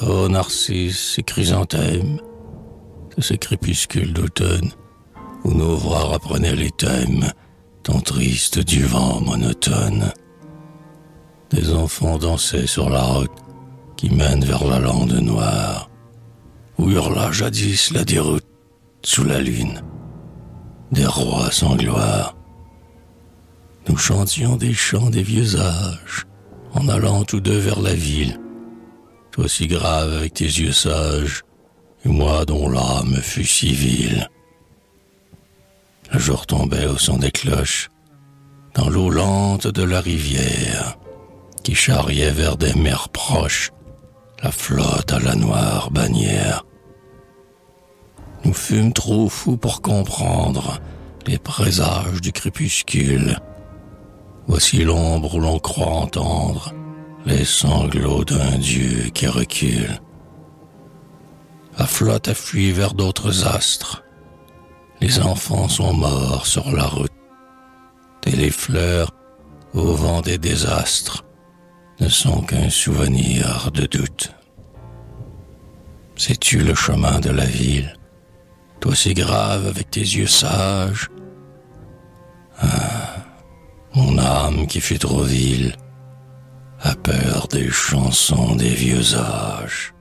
Ô narcisses et chrysanthèmes, de ce crépuscule d'automne, où nos voix reprenaient les thèmes, tant tristes du vent monotone. Des enfants dansaient sur la route qui mène vers la lande noire, où hurla jadis la déroute sous la lune, des rois sans gloire. Nous chantions des chants des vieux âges, en allant tous deux vers la ville, toi si grave avec tes yeux sages, et moi dont l'âme fut civile. Le jour tombait au son des cloches, dans l'eau lente de la rivière, qui charriait vers des mers proches la flotte à la noire bannière. Nous fûmes trop fous pour comprendre les présages du crépuscule. Voici l'ombre où l'on croit entendre les sanglots d'un dieu qui recule. La flotte a fui vers d'autres astres. Les enfants sont morts sur la route. Et les fleurs, au vent des désastres, ne sont qu'un souvenir de doute. Sais-tu le chemin de la ville, toi si grave avec tes yeux sages? Ah, mon âme qui fut trop vile, a peur des chansons des vieux âges.